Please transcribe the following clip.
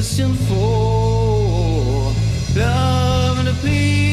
wishing for love and a peace.